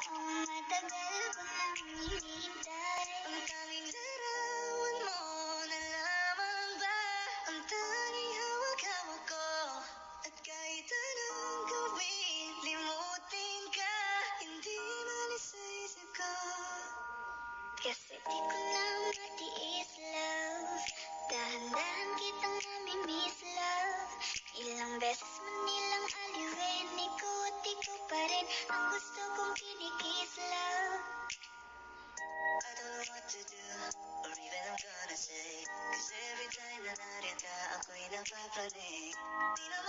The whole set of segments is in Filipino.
Matagal ko nang hinihintay morning.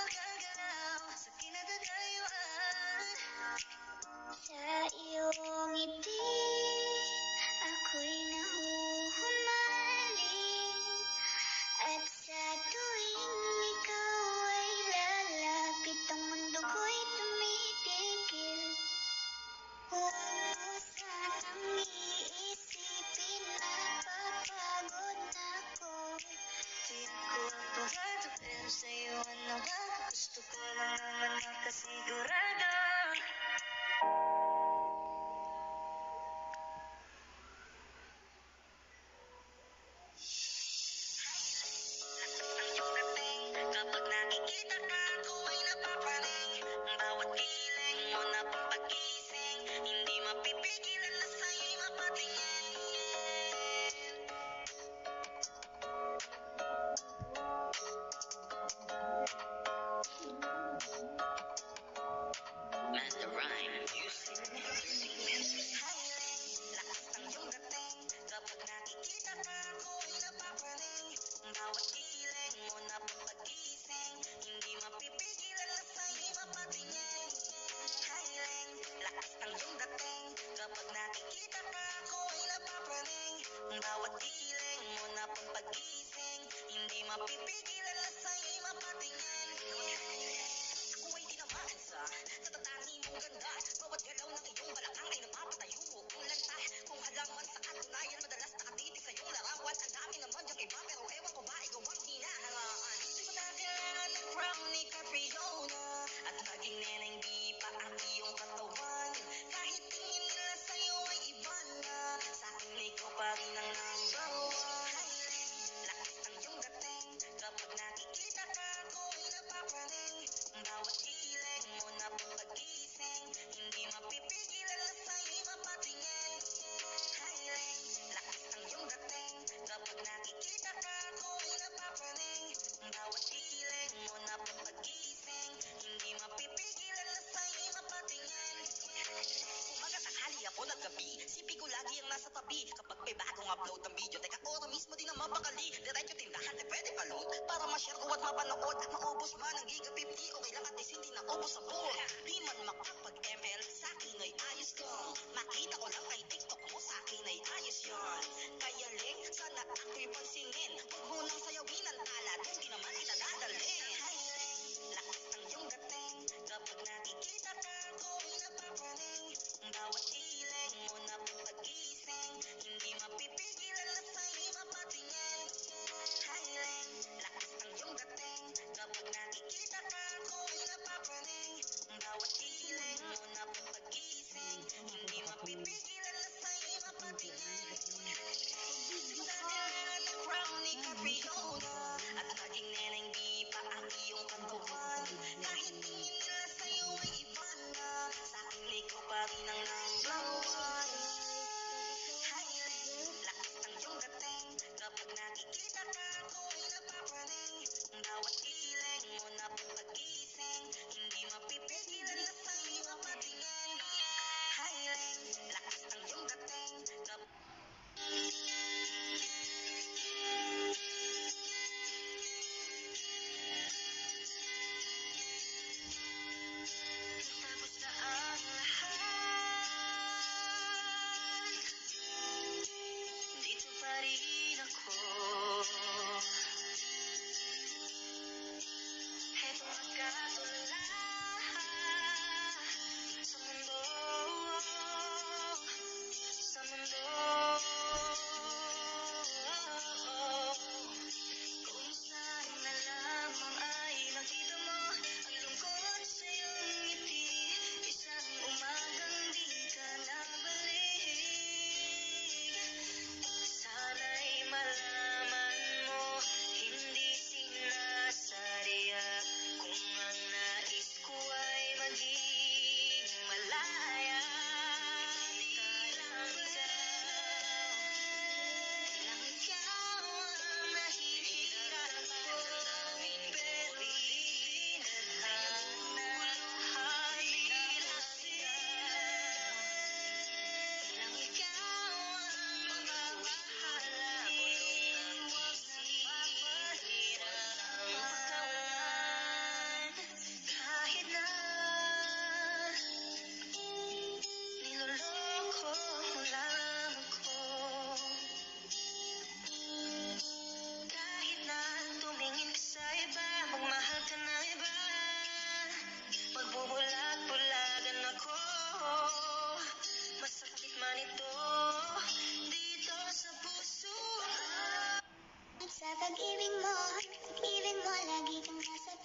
Lang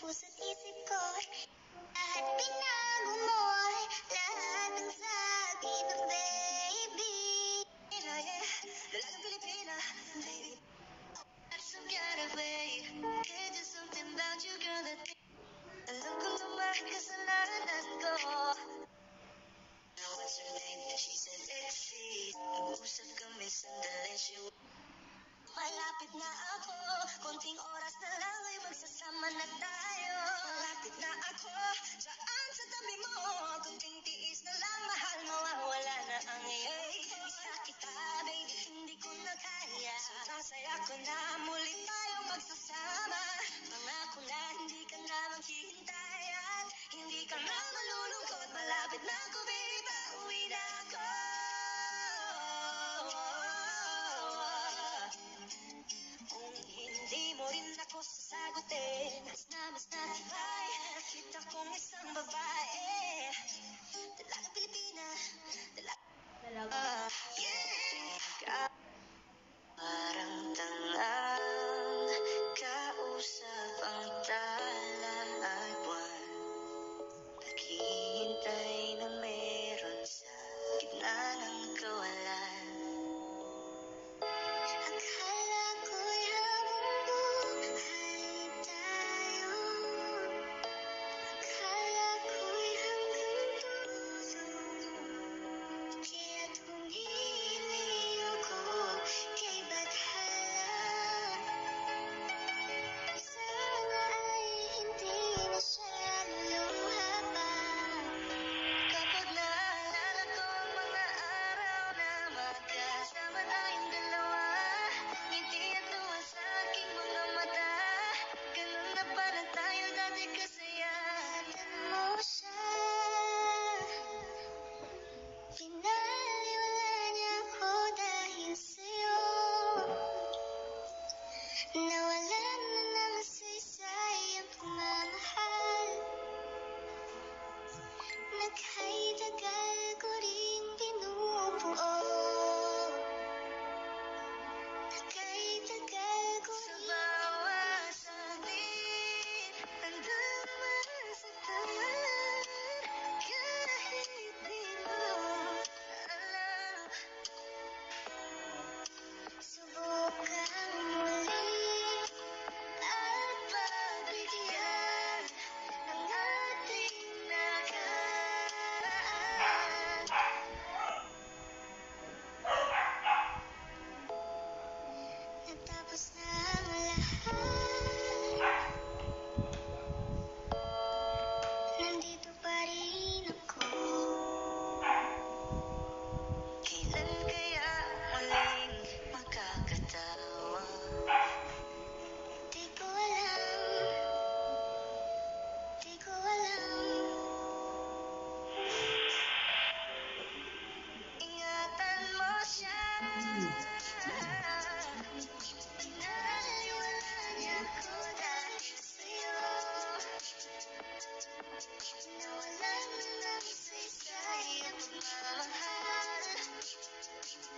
puso't isip ko Lahat pinago mo Lahat ng sakit ng baby Pero yeah, dalagang Pilipina Baby, I'm some kind of way Can't do something about you girl that Alam kong lumaki kasalanan at ko Now name? She said Lexi Nag-usap kami sandali She Malapit na ako Konting oras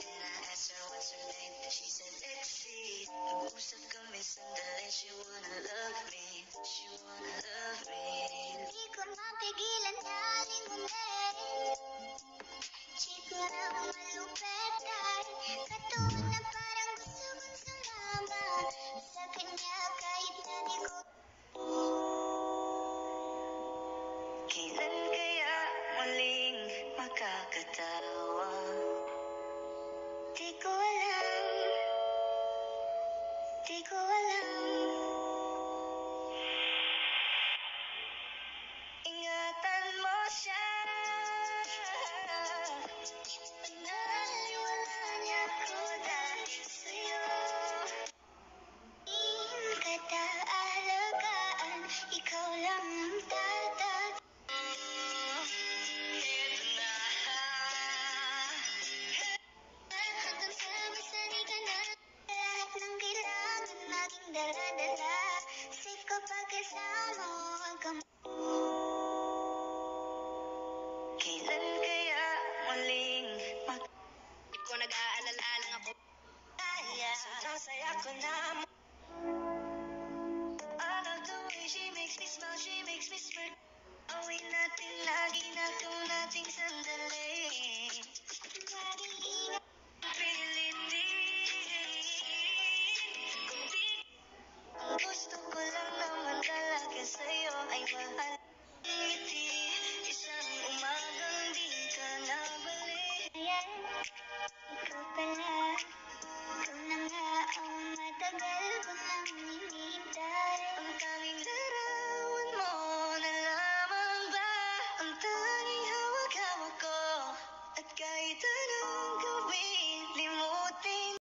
And I asked her what's her name, and she said Dixie. The moves have got me she wanna love me, she wanna love me. Hindi ko mapigilan na umerin. Chick na ako malupet katulad na parang gusto kong sumama sa kanya kahit na di ko. Kailan masaya ko na I love the way she makes me smile, she makes me smirk Away natin lagi na ikaw nating sandali Laging ingat Feeling din Kung di Gusto ko lang naman talaga sa'yo